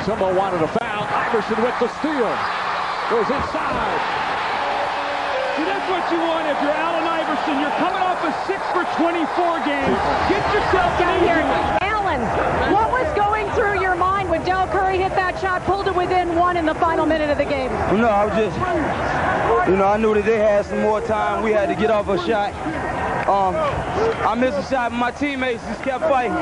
Zumbo wanted a foul. Iverson with the steal. Goes inside. See, that's what you want if you're Allen Iverson. You're coming off a 6 for 24 game. Get yourself Down an here. easy Allen, what was going through your mind when Dell Curry hit that shot, pulled it within one in the final minute of the game? No, I was just, you know, I knew that they had some more time. We had to get off a shot. Um, I missed a shot, but my teammates just kept fighting.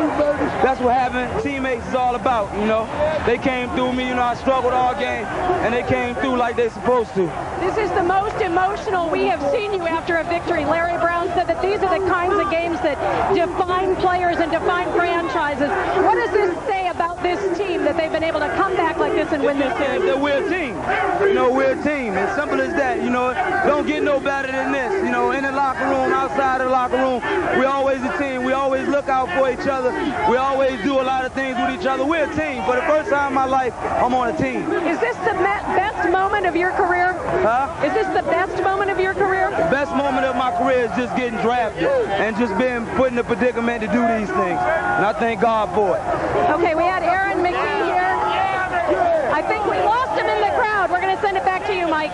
That's what having teammates is all about, you know. They came through me, you know, I struggled all game, and they came through like they're supposed to. This is the most emotional we have seen you after a victory. Larry Brown said that these are the kinds of games that define players and define franchises. What does this say about this team that they've been able to come back like this and win this game? That we're a team. You know, we're a team. Simple as that. You know, don't get no better than this. You know, in the locker room, outside of the locker room, we always a team. We always look out for each other. We always do a lot of things with each other. We're a team. For the first time in my life, I'm on a team. Is this the best moment of your career? Huh? Is this the best moment of your career? The best moment of my career is just getting drafted and just being put in the predicament to do these things. And I thank God for it. Okay, we had Aaron McKie here. I think we lost him in the crowd. We're going to send it back to you, Mike.